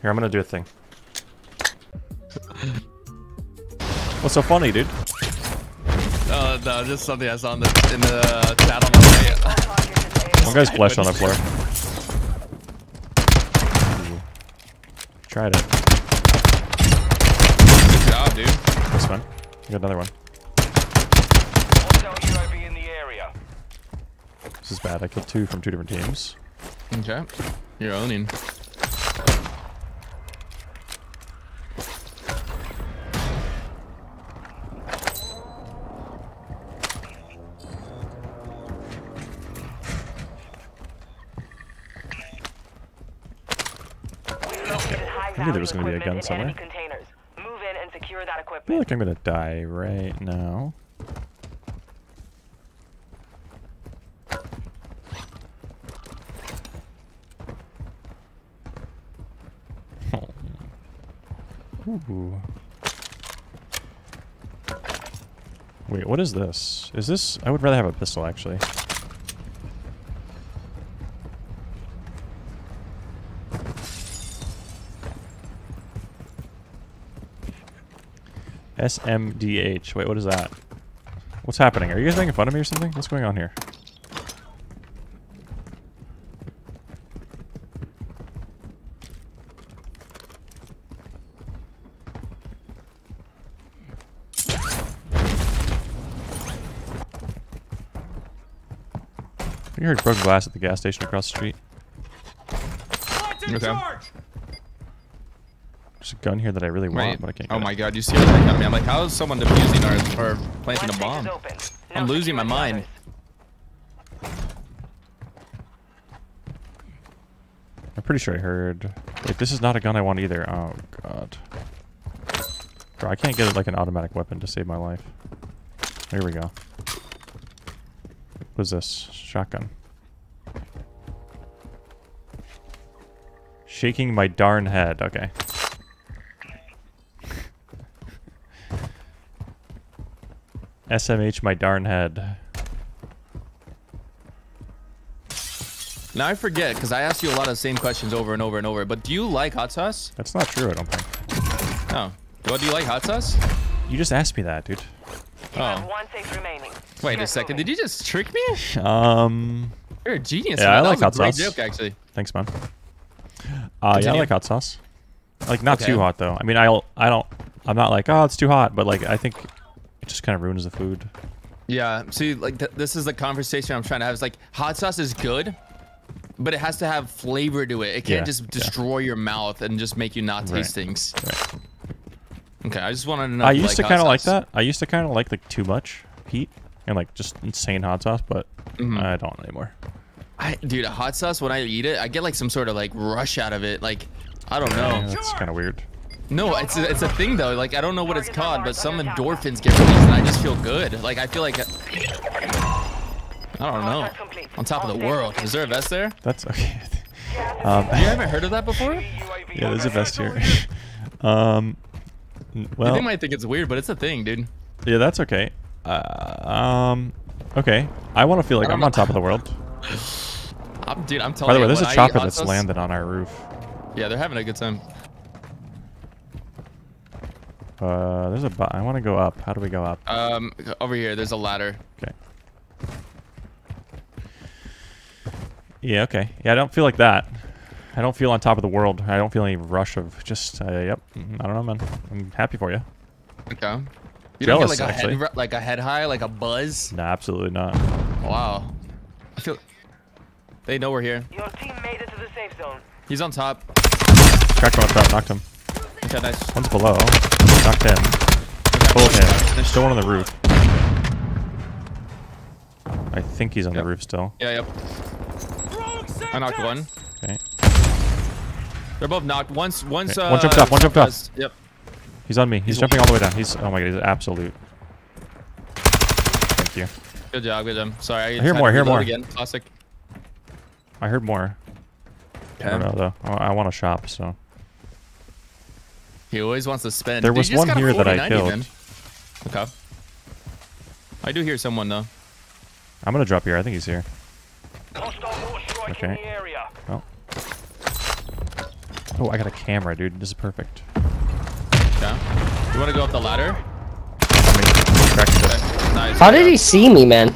Here, I'm gonna do a thing. What's so funny, dude? Uh, no, just something I saw in the, in the chat on the way. One guy's flesh on the floor. Tried it. Good job, dude. This one. I got another one. In the area. This is bad. I killed two from two different teams. Okay. You're owning. There was gonna be a gun somewhere. Containers. Move in and secure that I feel like I'm gonna die right now. Ooh. Wait, what is this? Is this... I would rather have a pistol, actually. SMDH. Wait, what is that? What's happening? Are you guys making fun of me or something? What's going on here? You heard broken glass at the gas station across the street. Okay. There's a gun here that I really want, Wait. but I can't. Oh my it. god, you see what that at me? I'm like, how is someone defusing or, or planting a bomb? stage is open. I'm losing my mind. I'm pretty sure I heard. Wait, this is not a gun I want either. Oh god. Bro, I can't get it like an automatic weapon to save my life. Here we go. What is this? Shotgun. Shaking my darn head. Okay. SMH my darn head. Now I forget because I asked you a lot of the same questions over and over and over. But do you like hot sauce? That's not true, I don't think. Oh. Well, do you like hot sauce? You just asked me that, dude. You have Oh. one safe remaining. Wait a second. moving. Did you just trick me? Um, You're a genius. Yeah, man. I that like was a hot great sauce. joke, actually. thanks, man. Uh, yeah, I like hot sauce. Like not Okay. too hot though. I mean, I'll, I don't, I'm not like, oh, it's too hot, but like I think it just kind of ruins the food. Yeah. See, like th this is the conversation I'm trying to have. It's like hot sauce is good, but it has to have flavor to it. It can't Yeah, just yeah. destroy your mouth and just make you not Right. taste things. Right. Okay, I just wanted to know. I used to kind of like that. I used to kind of like like too much heat and like just insane hot sauce, but Mm-hmm. I don't anymore. I, dude, a hot sauce when I eat it, I get like some sort of like rush out of it. Like, I don't Yeah, know. that's kind of weird. No, it's a, it's a thing though. Like, I don't know what it's called, but some endorphins get released, and I just feel good. Like, I feel like I don't know. On top of the world. Is there a vest there? That's okay. um, You haven't heard of that before? Yeah, there's a vest here. um, well, they might think it's weird, but it's a thing, dude. yeah, that's okay. Uh, um, okay. I want to feel like I I'm on top of the world. I'm, dude, I'm telling By the way, there's a when I eat chopper that's landed on our roof. Yeah, they're having a good time. Uh, there's a. Bu- I want to go up. How do we go up? Um, over here, there's a ladder. Okay. Yeah, okay. Yeah, I don't feel like that. I don't feel on top of the world. I don't feel any rush of just, uh, yep. mm, I don't know, man. I'm happy for you. Okay. You Jealous, don't get like a head, like a head high, like a buzz. Nah, absolutely not. Wow. I feel. They know we're here. Your team made it to the safe zone. He's on top. Cracked one up top, knocked him. Okay, nice. One's below. Knocked him. Pulled him. Still one on the roof. I think he's on Yep. the roof still. Yeah, yep. I knocked one. Okay. They're both knocked. Once, once. Okay, Uh, one jumped up, one jumped up. us- Yep. He's on me. He's, He's- jumping all the way down. He's, oh my god, he's absolute. Thank you. Good job, good job. Sorry, I, hear more, I hear more. Again. Classic. I heard more. I don't know though. I, I want to shop, so. He always wants to spend. There was you just one here that I killed. then. Okay. I do hear someone though. I'm gonna drop here. I think he's here. Hostile mortar strike Okay. in the area. Oh. Oh, I got a camera, dude. This is perfect. Yeah. You want to go up the ladder? I mean. Okay. Nice. How did he see me, man?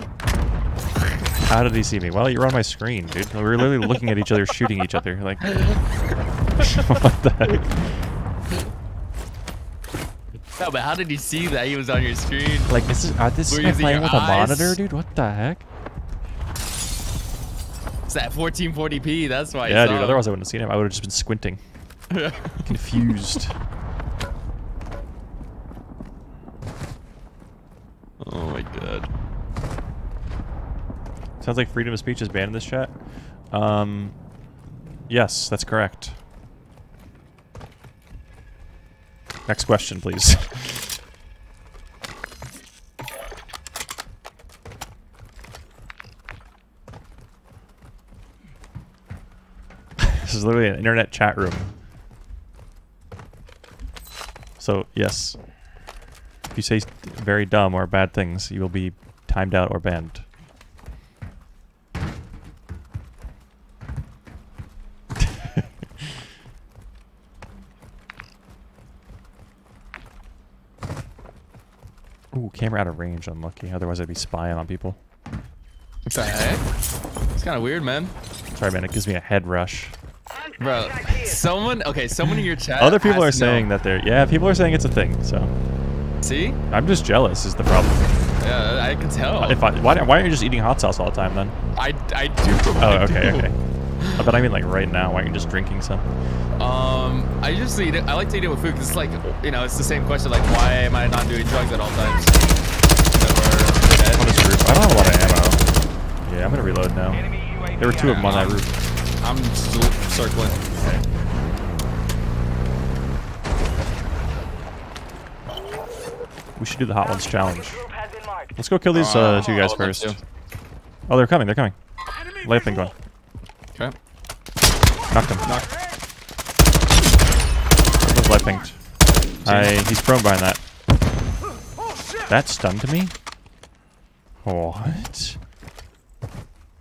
How did he see me? Well, you're on my screen, dude. We were literally looking at each other, shooting each other. Like, what the heck? No, but how did he see that he was on your screen? Like, this is uh, this is you playing with a monitor, dude. What the heck? It's that 1440p. That's why. Yeah, dude. him. Otherwise, I wouldn't have seen him. I would have just been squinting, confused. Oh my god. Sounds like freedom of speech is banned in this chat. Um, yes, that's correct. Next question, please. this is literally an internet chat room. So, yes. If you say very dumb or bad things, you will be timed out or banned. Ooh, camera out of range, unlucky. Otherwise, I'd be spying on people. What the heck? It's kind of weird, man. Sorry, man, it gives me a head rush. Bro, someone. Okay, someone in your chat. Other people are has to know. saying that they're. Yeah, people are saying it's a thing, so. See? I'm just jealous, is the problem. Yeah, I can tell. If I, why, why aren't you just eating hot sauce all the time then? I, I do. Oh, okay, do. okay. But I mean, like, right now, why aren't you just drinking some? Um, I just eat it. I like to eat it with food because it's like, you know, it's the same question. Like, why am I not doing drugs at all times? On I'm this roof. I don't have a lot of ammo. Yeah, I'm gonna reload now. There were two of them on that roof. I'm still circling. Okay. We should do the hot ones challenge. Group has been marked. Let's go kill these uh, Uh, two guys all of them first. Oh, they're coming. They're coming. Light ping going. Knocked him. Those light pinged. I, he's prone behind that. That stunned me? What?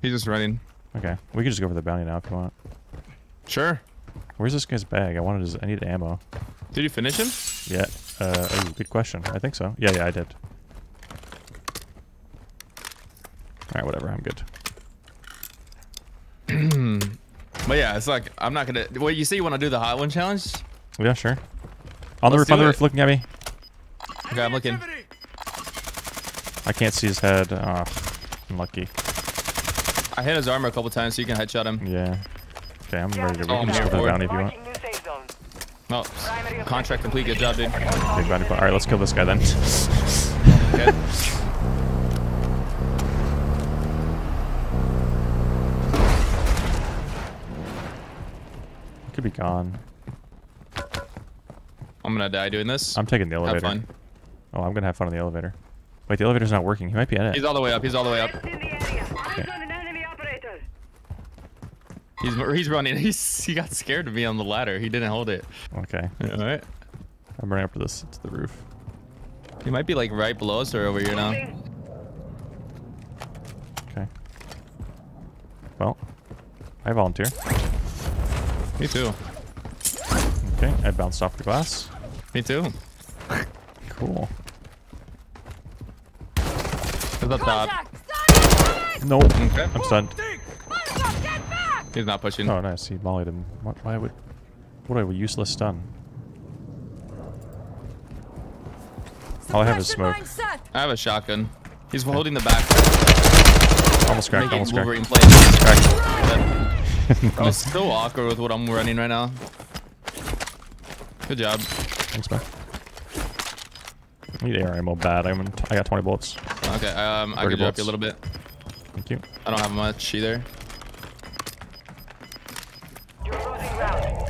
He's just running. Okay, we can just go for the bounty now if you want. Sure. Where's this guy's bag? I wanted his, I need ammo. Did you finish him? Yeah. Uh, oh, good question. I think so. Yeah, yeah, I did. Alright, whatever. I'm good. But yeah, it's like I'm not gonna. Well, you say you want to do the hot one challenge? Yeah, sure. On the Let's roof, on the it. roof, looking at me. Okay, I'm looking. I can't see his head. Oh, lucky. I hit his armor a couple times so you can headshot him. Yeah. Okay, I'm ready to. We Oh, can just go for the here for it. bounty if you want. Marking new safe zone. Oh, contract complete. Good job, dude. Big bounty. All right, let's kill this guy then. Okay. Could be gone. I'm gonna die doing this. I'm taking the elevator. Have elevator. fun. Oh, I'm gonna have fun on the elevator. Wait, the elevator's not working. He might be in it. He's all the way up. He's all the way up. In the area. Eyes on an enemy operator. He's he's running. He's he got scared of me on the ladder. He didn't hold it. Okay. All right. I'm running up to this to the roof. He might be like right below us or over here now. Okay. Well, I volunteer. Me too. Okay, I bounced off the glass. Me too. Cool. At the top. Nope. Okay. I'm stunned. He's not pushing. Oh, nice. He mollied him. What, why would... What a useless stun. All I have is smoke. I have a shotgun. He's holding the back. Almost cracked, Making almost cracked. Wolverine. Cracked. I was so awkward with what I'm running right now. Good job. Thanks, man. I need air ammo bad. I'm in I got 20 bullets. Okay, um, I can drop you a little bit. Thank you. I don't have much either. You're losing ground.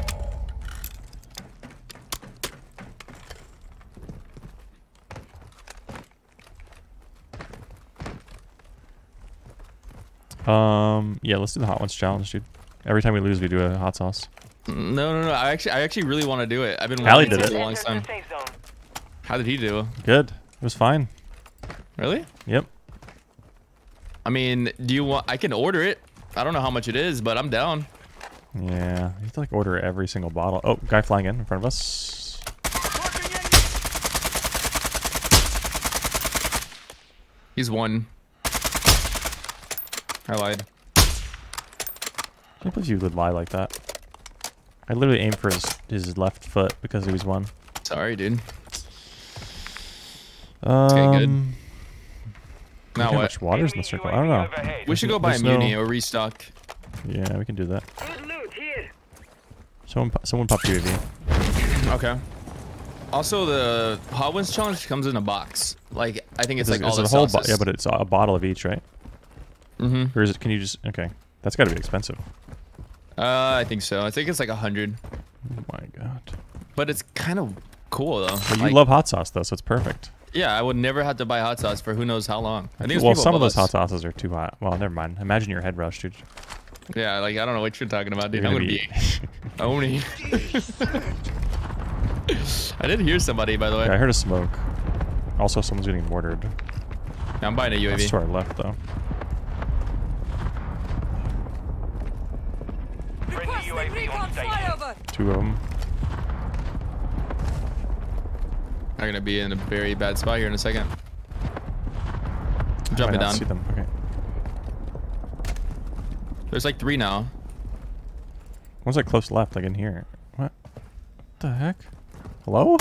Um, yeah, let's do the hot ones challenge, dude. Every time we lose, we do a hot sauce. No, no, no. I actually, I actually really want to do it. I've been Allie wanting did to it. for a long time. the safe zone. How did he do? Good. It was fine. Really? Yep. I mean, do you want? I can order it. I don't know how much it is, but I'm down. Yeah, you have to like order every single bottle. Oh, guy flying in in front of us. He's one. I lied. I can't believe you would lie like that. I literally aimed for his, his left foot because he was one. Sorry, dude. Um, Okay, good. Now how what? much water's in the circle. I don't know. We should go buy a There's no- muni or restock. Yeah, we can do that. Good loot here. Someone, po- someone pop UAV. Okay. Also, the Hot Wings challenge comes in a box. Like, I think it's Is like it- all is the a whole bo- sauces. yeah, but it's a bottle of each, right? Mm-hmm. Or is it? Can you just? Okay, that's got to be expensive. Uh, I think so. I think it's like a hundred. Oh my god. But it's kind of cool though. But you Like, love hot sauce though, so it's perfect. Yeah, I would never have to buy hot sauce for who knows how long. I think well, some of those hot sauces are too hot. Well, never mind. Imagine your head rush, dude. Yeah, like I don't know what you're talking about, dude. You're I'm gonna gonna be- be. I did hear somebody, by the way. Yeah, I heard a smoke. Also, someone's getting mortared. I'm buying a UAV. That's to our left, though. Friendly UAV on station. Two of them. I'm gonna be in a very bad spot here in a second. Drop I it not see down. them. Okay. There's like three now. One's like close left, like in here. What? What the heck? Hello?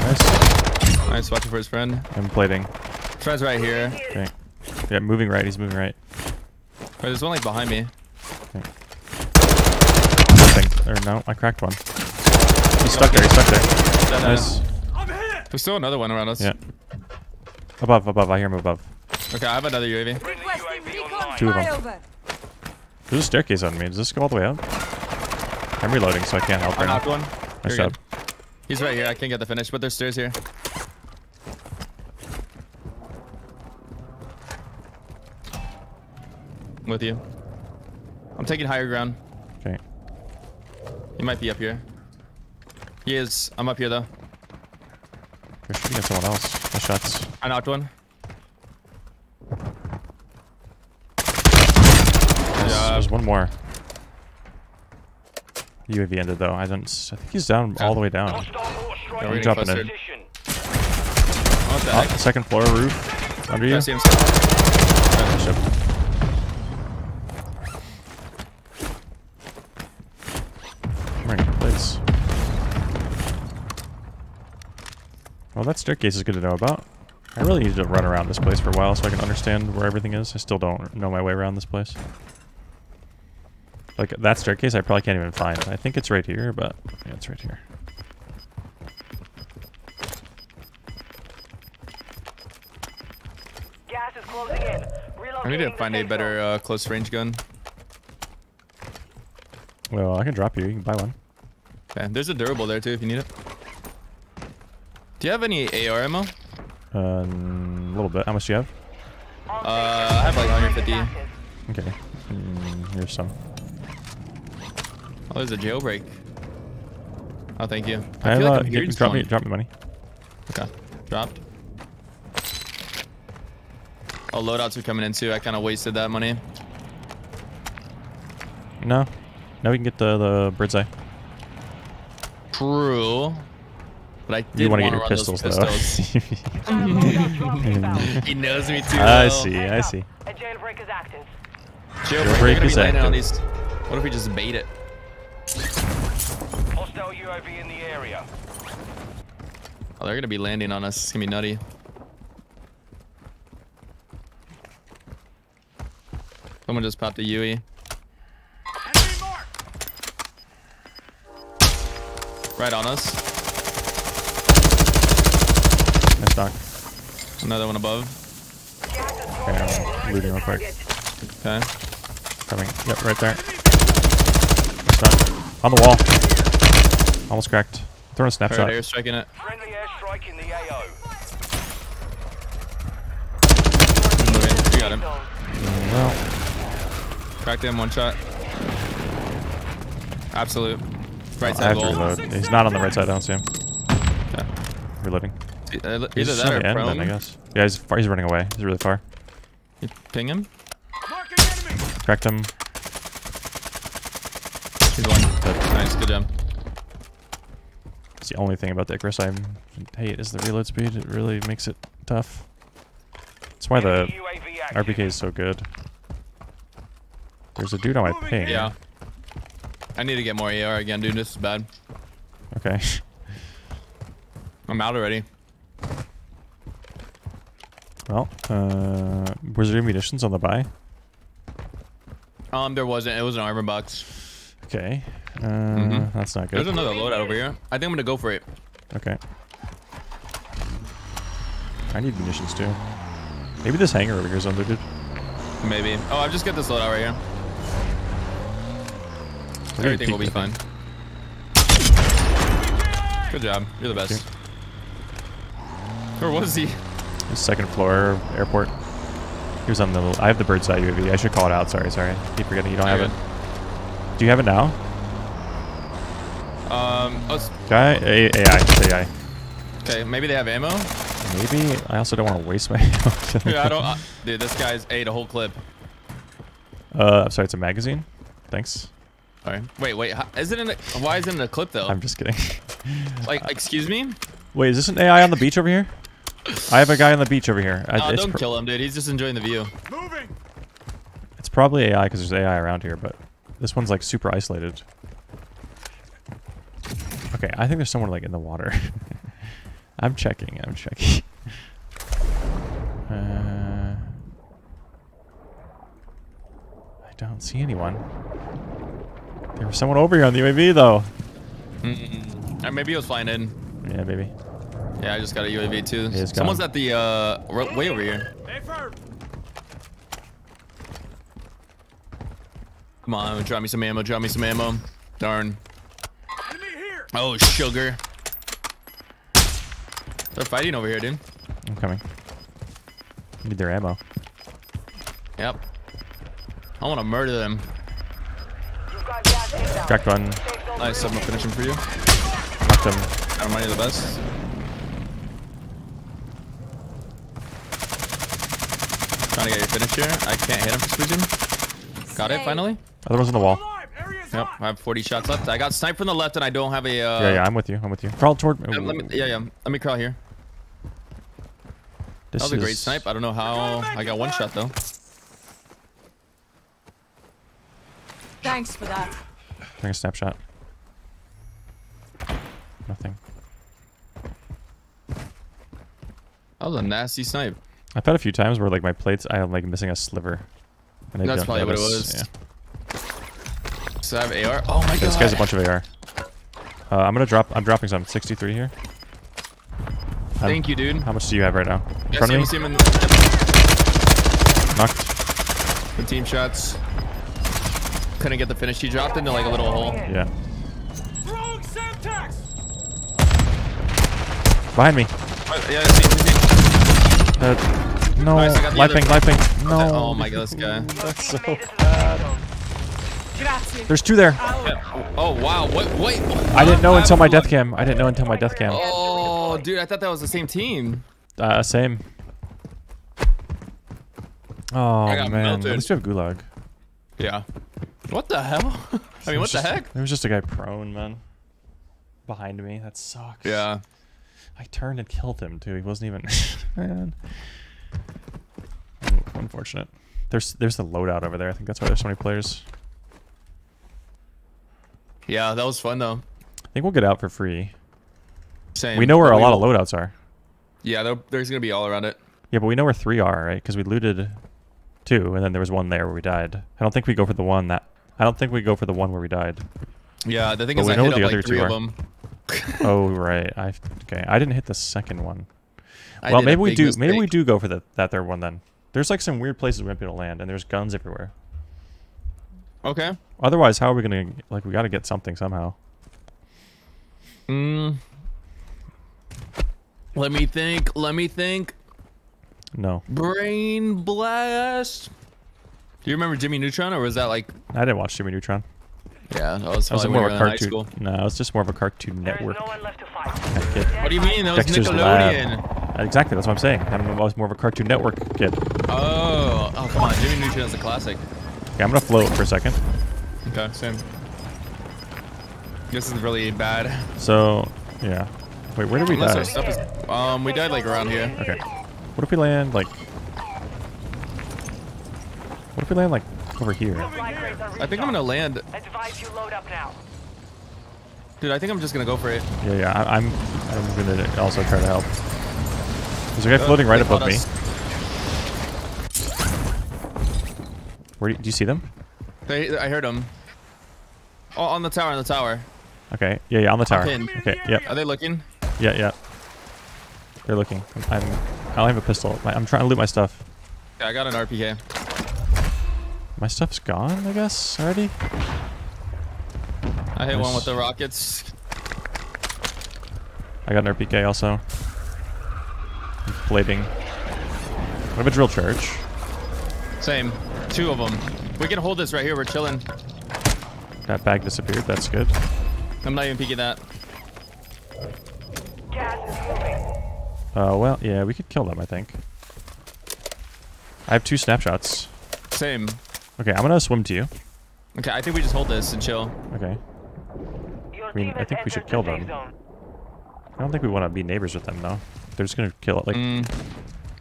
Nice. Nice, watching for his friend. I'm plating. Fred's right here. Okay. Yeah, moving right. He's moving right. Wait, there's one like behind me. Nothing. Or no, I cracked one. He's stuck there. He's stuck there. Dead, dead. Nice. There's still another one around us. Yeah. Above, above. I hear him above. Okay, I have another UAV. Friendly UAV online. Two of them. There's a staircase on me. Does this go all the way up? I'm reloading, so I can't help I right now. knocked one. Nice You're job. He's right here. I can't get the finish, but there's stairs here. With you. I'm taking higher ground. Okay. He might be up here. He is. I'm up here though. We're shooting at someone else. No shots. I knocked one. Nice. Yeah. There's one more. UAV ended though. I don't. s- I think he's down all the way down. Hostile Yeah, we're in jumping in. What the Oh, second floor roof. Under you. I see him. That staircase is good to know about. I really need to run around this place for a while so I can understand where everything is. I still don't know my way around this place. Like, that staircase I probably can't even find. I think it's right here, but yeah, it's right here. Gas is closing in. I need to find a better uh, close range gun. Well, I can drop you. You can buy one. Okay, there's a durable there too if you need it. Do you have any AR ammo? Uh, a little bit. How much do you have? Uh, I have like 150. Okay. Mm, here's some. Oh, there's a jailbreak. Oh, thank you. I I feel uh, like I'm get- hearing drop me, drop me money. Okay, dropped. Oh, loadouts are coming in too. I kind of wasted that money. No. Now we can get the the bird's eye. True. But I did You want to get your pistols, pistols. Drop inbound. he knows me too I well. see. I see. A jailbreak is active. Jailbreak, Jailbreak is be on active. these. What if we just bait it? Hostile UAV in the area. Oh, they're gonna be landing on us. It's gonna be nutty. Someone just popped a UE. Right on us. Nice knock. Another one above. Okay, closing in. I'm looting real quick. Okay. Coming. Yep, right there. Nice knock. On the wall. Almost cracked. Throwing a Heard snapshot. air striking it. Friendly airstrike in the AO. Moving. We got him. Well, Cracked him. One shot. Absolute. Right I side have to reload. He's not on the right side. I don't see him. Okay. Reloading. Uh, He's Either that or end, prone. then, I guess. Yeah, he's far. He's running away. He's really far. You ping him. Cracked him. He's one. Nice, good job. It's the only thing about the Icarus I hate is the reload speed. It really makes it tough. That's why the RPK is so good. There's a dude on my ping. Yeah. I need to get more AR again, dude. This is bad. Okay. I'm out already. Well, uh, was there munitions on the buy? Um, there wasn't. It was an armor box. Okay. Uh, Mhm. That's not good. There's another loadout over here. I think I'm gonna go for it. Okay. I need munitions too. Maybe this hangar over here is unlooted. Maybe. Oh, I just get this loadout right here. Everything will be fine. Good job. You're the best. Where was he? Second floor airport. He was on the. I have the bird's eye UAV. I should call it out. Sorry, sorry. Keep forgetting you don't have it. Do you have it now? Um. Oh, Guy, A- AI, AI. okay. Maybe they have ammo. Maybe. I also don't want to waste my. yeah, I don't. Uh, dude, this guy's ate a whole clip. Uh, I'm sorry. It's a magazine. Thanks. All right. Wait, wait. how- Is it in? A, why is it in a clip though? I'm just kidding. like, excuse me? Wait, is this an AI on the beach over here? I have a guy on the beach over here. I- it's, don't kill him, dude. He's just enjoying the view. Moving. it's probably AI because there's AI around here, but this one's like super isolated. Okay, I think there's someone like in the water. I'm checking. I'm checking. Uh, I don't see anyone. There was someone over here on the UAV though. Mm-mm. Or maybe he was flying in. Yeah, maybe. Yeah, I just got a UAV too. Is Someone's gone. at the uh way over here. Come on, drop me some ammo. Drop me some ammo. Darn. Oh, sugar. They're fighting over here, dude. I'm coming. Need their ammo. Yep. I want to murder them. You've got gas. Cracked one. Nice, I'm gonna finish them for you. Knocked them. I'm money the best. Trying to get your finish here. I can't hit him for some reason. Got it finally. Other one's on the wall. Yep, I have 40 shots left. I got sniped from the left, and I don't have a. Uh, yeah, yeah, I'm with you. I'm with you. Crawl toward. let me, yeah, yeah. Let me crawl here. This That was a great snipe. I don't know how I got one shot though. Thanks for that. Taking a snapshot. Nothing. That was a nasty snipe. I've had a few times where like my plates, I am like missing a sliver. And I That's don't probably what it was. Yeah. So I have AR. Oh my god. This guy's a bunch of AR. Uh, I'm gonna drop. I'm dropping some 63 here. I'm- Thank you, dude. How much do you have right now? In Yeah, front see him, of see me. him in Knocked. the team shots. Couldn't get the finish. He dropped into like a little hole. Yeah. Behind me. Oh, Yeah, see, see, see. Uh, no. Nice, I got life ping, life ping. No. Oh my god, this guy. That's so made it to the safe zone. Grazie. There's two there. Yeah. Oh wow. What? Wait. I didn't know until my death cam. I didn't know until my death cam. Oh, dude, I thought that was the same team. Uh, same. Oh man, melted. at least we have gulag. Yeah. What the hell? I mean, what the just- heck? There was just a guy prone, man. Behind me. That sucks. Yeah. I turned and killed him too. He wasn't even. man. Un- Unfortunate. There's there's the loadout over there. I think that's why there's so many players. Yeah, that was fun though. I think we'll get out for free. Same. We know where a lot of loadouts are. Yeah, there- there's gonna be all around it. Yeah, but we know where three are, right? Because we looted two, and then there was one there where we died. I don't think we go for the one that. I don't think we go for the one where we died. Yeah, the thing But is, we I know hit what up the like other three two of them. oh right, I okay. I didn't hit the second one. Well, maybe we do. Maybe we do go for the that third one then. There's like some weird places we might be able to land, and there's guns everywhere. Okay. Otherwise, how are we gonna like? We got to get something somehow. Mm. Let me think. Let me think. No, Brain blast. Do you remember Jimmy Neutron, or was that like? I didn't watch Jimmy Neutron. Yeah, that was That was more of a were in high cartoon. school. No, it was just more of a Cartoon Network. no one left to fight. kind of kid. What do you mean? That was Dexter's Nickelodeon. Lab. Exactly, that's what I'm saying. I'm, I was more of a Cartoon Network kid. Oh, oh, come on, Jimmy Neutron is a classic. Okay, I'm gonna float for a second. Okay, same. This is really bad. So, yeah. Wait, where did we Unless die? our stuff is. Um, we died like around here. Okay. What if we land like? What if we land like over here? Flag rates are I think I'm gonna land. Advise you load up now. Dude, I think I'm just gonna go for it. Yeah, yeah. I, I'm. I'm gonna also try to help. There's a guy floating right above caught me. Where do you, do you see them? They, I heard them. Oh, on the tower, on the tower. Okay. Yeah, yeah. On the tower. Okay. Yep. Are they looking? Yeah, yeah. They're looking. I'm. I don't have a pistol. My, I'm trying to loot my stuff. Yeah, I got an RPK. My stuff's gone. I guess already. I hit one with the rockets. I got an RPK also. Blading. I have a drill charge. Same. Two of them. We can hold this right here. We're chilling. That bag disappeared. That's good. I'm not even peeking that. Gas is moving. Uh, well, yeah, we could kill them. I think. I have two snapshots. Same. Okay, I'm gonna swim to you. Okay, I think we just hold this and chill. Okay. Your I mean, I think we should kill the them. I don't think we want to be neighbors with them though. They're just gonna kill it. Like, Mm.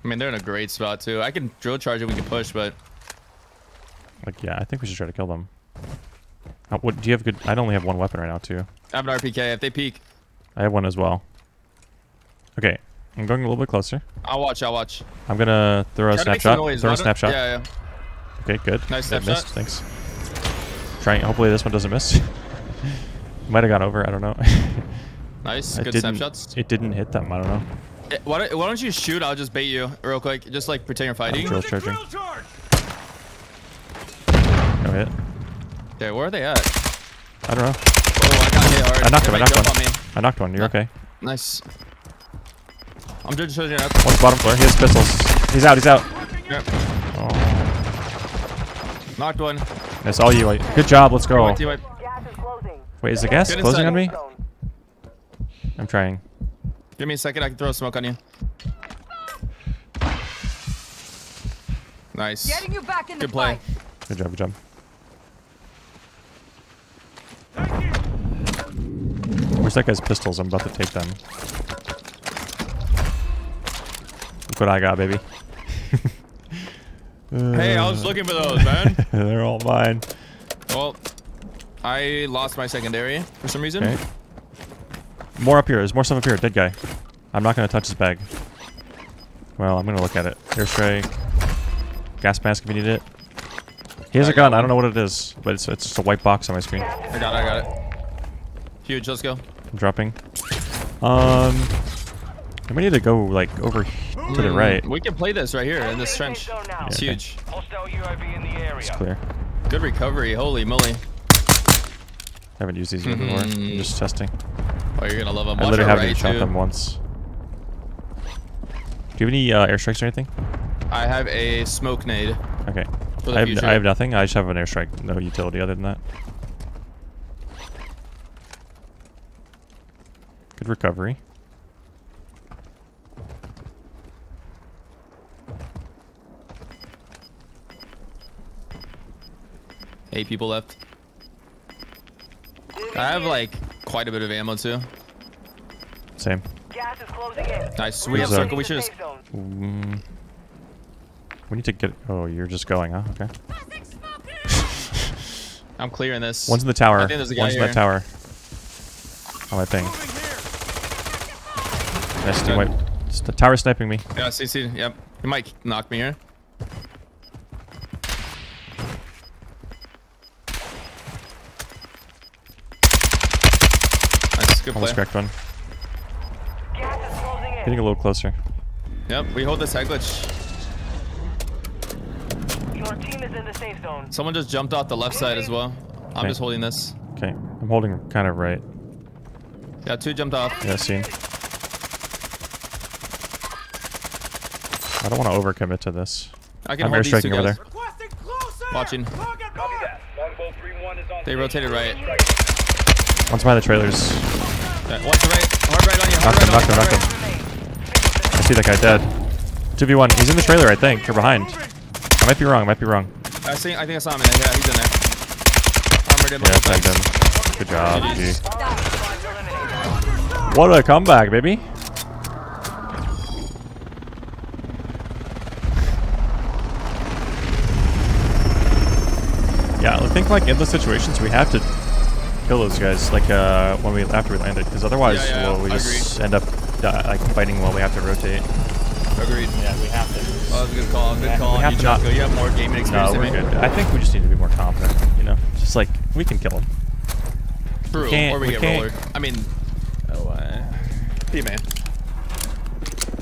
I mean, they're in a great spot too. I can drill charge it. We can push, but like, yeah, I think we should try to kill them. Uh, what? Do you have good? I only have one weapon right now too. I have an RPK. If they peek, I have one as well. Okay, I'm going a little bit closer. I'll watch. I'll watch. I'm gonna throw a snapshot. noise. Throw a snapshot. Yeah, yeah. Okay, good. Nice That snapshot. missed. Thanks. Trying. Hopefully this one doesn't miss. Might have gone over. I don't know. Nice. It Good snapshots. It didn't hit them. I don't know. Eh, Why don't, why don't you shoot? I'll just bait you real quick. Just like pretend you're fighting. Drill charging. No hit. Okay, where are they at? I don't know. Oh, I got hit hard. I knocked him. I knocked jump one. on me. I knocked one. You're No. okay. Nice. I'm just charging up. One's bottom floor. He has pistols. He's out. He's out. Yep. Oh, Knocked one. that's all you. Good job. Let's go. Team wipe. Gas is closing. Wait, is the gas Get closing inside. on me? I'm trying. Give me a second. I can throw smoke on you. Nice. Getting you back in the Good play. fight. Good job. Good job. Where's that guy's pistols? I'm about to take them. Look what I got, baby. Uh, hey, I was looking for those, man. They're all mine. well, I lost my secondary for some reason. Okay. More up here. There's more stuff up here. Dead guy. I'm not gonna touch his bag. Well, I'm gonna look at it. Airstrike. Gas mask if you need it. He has I a got gun. I don't know what it is, but it's it's just a white box on my screen. I got it. I got it. Huge. Let's go. I'm dropping. Um, we need to go like over to the Mm, right. We can play this right here in this trench. safe zone. It's okay. huge. Hostile UAV in the area. It's clear. Good recovery. Holy moly. I haven't used these yet before. I'm Mhm. just testing. Oh, you're gonna love them. I Watch literally our haven't right shot them once. Do you have any uh, airstrikes or anything? I have a smoke nade. Okay. I have. I have nothing. I just have an airstrike. No utility other than that. Good recovery. Eight people left. I have like quite a bit of ammo too. Same. Gas is closing in. Nice. We have circle. We should just. zone. Mm, we need to get. Oh, you're just going, huh? Okay. I'm clearing this. One's in the tower. I think there's a guy One's in that tower. On my thing. Nice team Good. the tower sniping me. Yeah, CC. Yep. He might knock me here. Nice. Good play. Almost cracked one. Gas is closing in. Getting a little closer. Yep. We hold this head glitch. Your team is in the safe zone. Someone just jumped off the left side as well. I'm Okay. just holding this. Okay. I'm holding kind of right. Yeah, two jumped off. Yeah, seen. I don't want to overcommit to this. I can I'm hold these two airstriking over guys. there. Watching. Copy that. Longbow 3-1 is on They rotated right. One's behind the trailers. Uh, yeah, one's the right. Hard right on you. Hard Knocked him, right on him, hard him. I see that guy dead. 2v1. He's in the trailer, I think. Or behind. I might be wrong. I might be wrong. I see. I think I saw him. In there. Yeah, he's in there. Armored in Yeah, tagged him. Good job, GG. What a comeback, baby. Yeah, I think like in those situations we have to kill those guys like uh when we after we landed because otherwise Yeah, yeah, well, we just end up di- like fighting while we have to rotate. Agreed. Yeah, we have to. Oh, that's a good call. Good Yeah, call we have you, to not- You have more gaming experience No, we're than me. good. I think we just need to be more confident. You know, just like we can kill them. True. can't- or we, we get can't- roller. I mean, oh, uh, P man.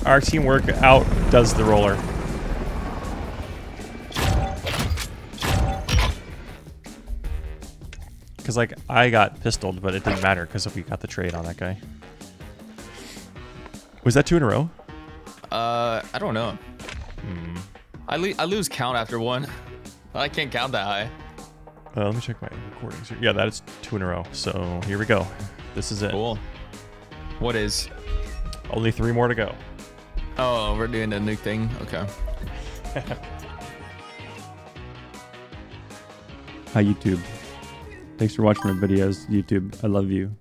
Our teamwork outdoes the roller. Because, like, I got pistoled, but it didn't matter because we got the trade on that guy. Was that two in a row? Uh, I don't know. Hmm. I, le- I lose count after one. I can't count that high. Uh, let me check my recordings here. Yeah, that is two in a row. So here we go. This is it. Cool. What is? Only three more to go. Oh, we're doing the nuke thing. Okay. Hi, YouTube. Thanks for watching my videos, YouTube. I love you.